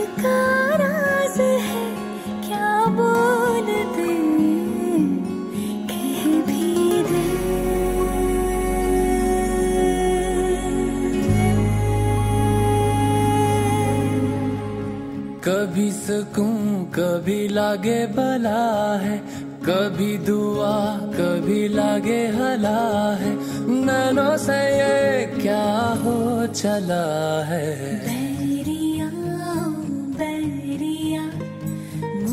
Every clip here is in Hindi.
क्या कभी सुकून कभी लागे भला है। कभी दुआ कभी लागे हला है। नैनो से ये क्या हो चला है?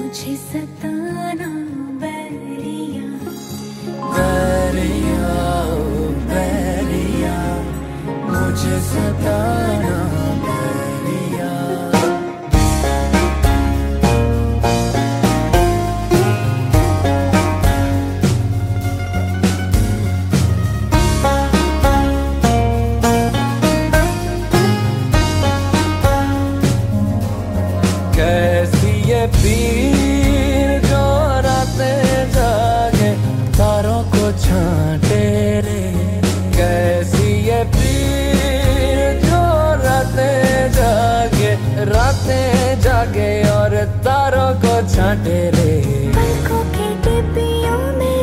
मुझे सताना बैरिया। बैरिया बैरिया मुझे सताना जागे और तारों को छाटे रे पलकों की टिपियों में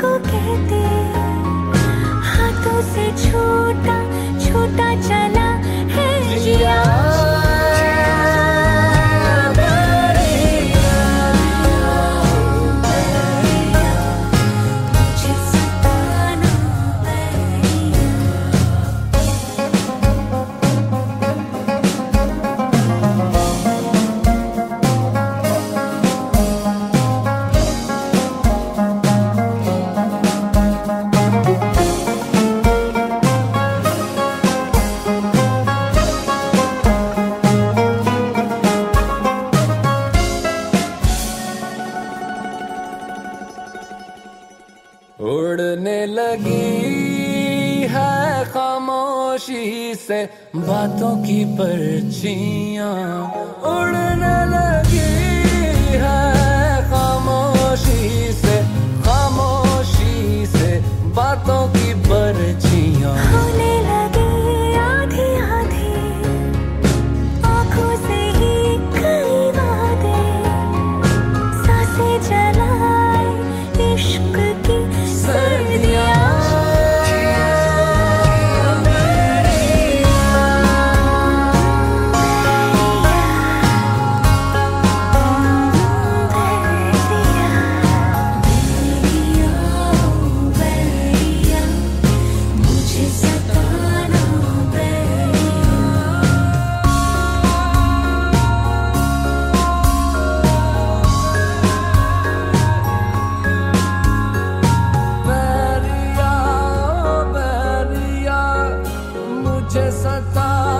को हाथों से छू उड़ने लगी है खामोशी से बातों की पर्चियाँ। उड़ने लगी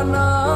ना